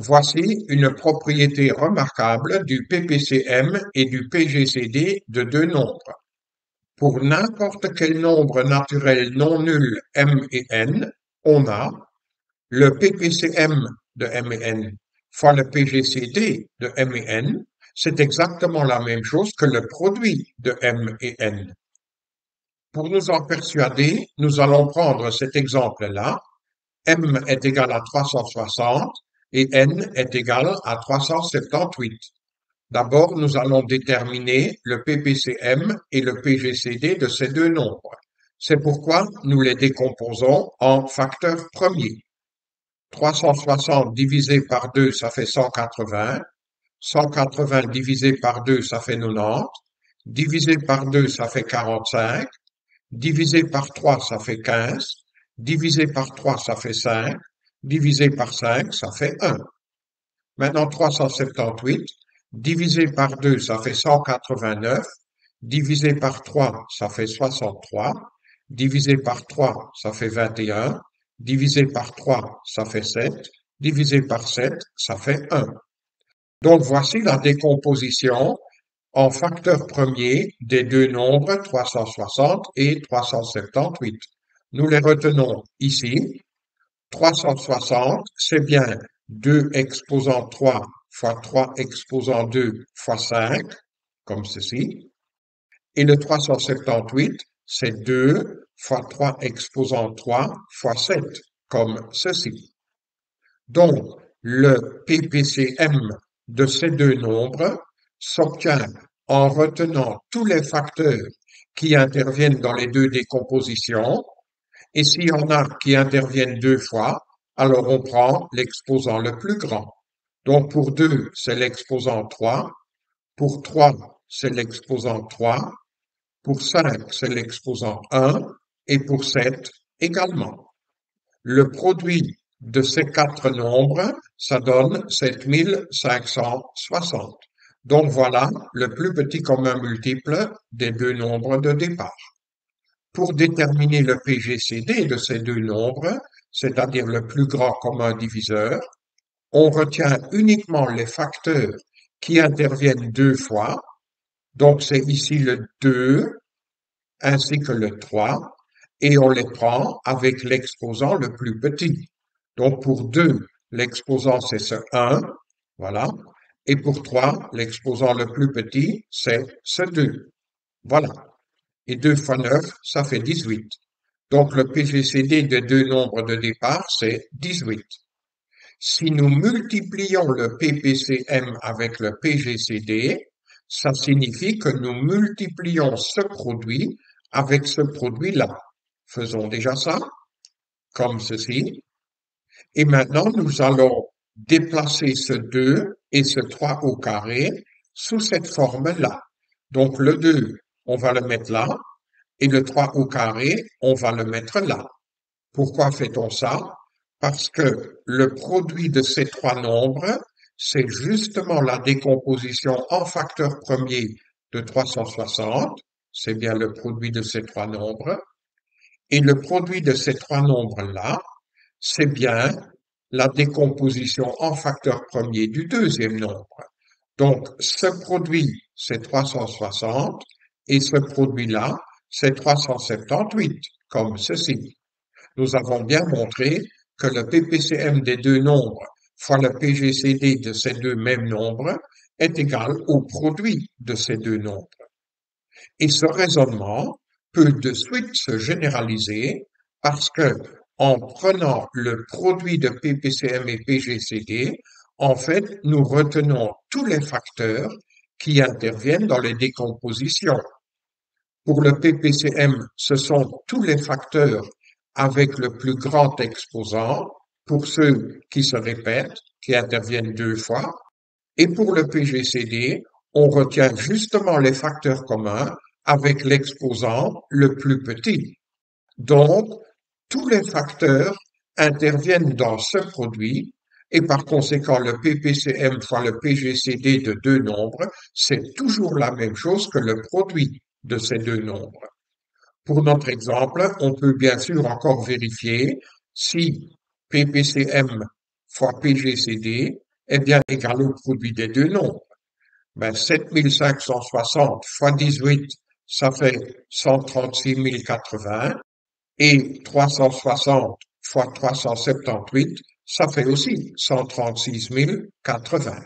Voici une propriété remarquable du PPCM et du PGCD de deux nombres. Pour n'importe quel nombre naturel non nul m et n, on a le PPCM de m et n fois le PGCD de m et n, c'est exactement la même chose que le produit de m et n. Pour nous en persuader, nous allons prendre cet exemple-là. m est égal à 360 et n est égal à 378. D'abord, nous allons déterminer le PPCM et le PGCD de ces deux nombres. C'est pourquoi nous les décomposons en facteurs premiers. 360 divisé par 2, ça fait 180. 180 divisé par 2, ça fait 90. Divisé par 2, ça fait 45. Divisé par 3, ça fait 15. Divisé par 3, ça fait 5 divisé par 5, ça fait 1. Maintenant, 378, divisé par 2, ça fait 189, divisé par 3, ça fait 63, divisé par 3, ça fait 21, divisé par 3, ça fait 7, divisé par 7, ça fait 1. Donc voici la décomposition en facteurs premiers des deux nombres 360 et 378. Nous les retenons ici 360, c'est bien 2 exposant 3 fois 3 exposant 2 fois 5, comme ceci. Et le 378, c'est 2 fois 3 exposant 3 fois 7, comme ceci. Donc, le PPCM de ces deux nombres s'obtient en retenant tous les facteurs qui interviennent dans les deux décompositions, et s'il y en a qui interviennent deux fois, alors on prend l'exposant le plus grand. Donc pour 2, c'est l'exposant 3. Pour 3, c'est l'exposant 3. Pour 5, c'est l'exposant 1. Et pour 7 également. Le produit de ces quatre nombres, ça donne 7560. Donc voilà le plus petit commun multiple des deux nombres de départ. Pour déterminer le PGCD de ces deux nombres, c'est-à-dire le plus grand commun diviseur, on retient uniquement les facteurs qui interviennent deux fois, donc c'est ici le 2 ainsi que le 3, et on les prend avec l'exposant le plus petit. Donc pour 2, l'exposant c'est ce 1, voilà, et pour 3, l'exposant le plus petit c'est ce 2. Voilà et 2 fois 9, ça fait 18. Donc le PGCD des deux nombres de départ, c'est 18. Si nous multiplions le PPCM avec le PGCD, ça signifie que nous multiplions ce produit avec ce produit-là. Faisons déjà ça, comme ceci. Et maintenant, nous allons déplacer ce 2 et ce 3 au carré sous cette forme-là. Donc le 2 on va le mettre là, et le 3 au carré, on va le mettre là. Pourquoi fait-on ça? Parce que le produit de ces trois nombres, c'est justement la décomposition en facteur premier de 360, c'est bien le produit de ces trois nombres, et le produit de ces trois nombres-là, c'est bien la décomposition en facteur premier du deuxième nombre. Donc, ce produit, c'est 360, et ce produit-là, c'est 378, comme ceci. Nous avons bien montré que le PPCM des deux nombres fois le PGCD de ces deux mêmes nombres est égal au produit de ces deux nombres. Et ce raisonnement peut de suite se généraliser parce que en prenant le produit de PPCM et PGCD, en fait, nous retenons tous les facteurs qui interviennent dans les décompositions. Pour le PPCM, ce sont tous les facteurs avec le plus grand exposant pour ceux qui se répètent, qui interviennent deux fois. Et pour le PGCD, on retient justement les facteurs communs avec l'exposant le plus petit. Donc, tous les facteurs interviennent dans ce produit et par conséquent le PPCM fois le PGCD de deux nombres, c'est toujours la même chose que le produit de ces deux nombres. Pour notre exemple, on peut bien sûr encore vérifier si PPCM fois PGCD est bien égal au produit des deux nombres. Ben, 7560 fois 18, ça fait 136 080. Et 360 fois 378, ça fait aussi 136 080.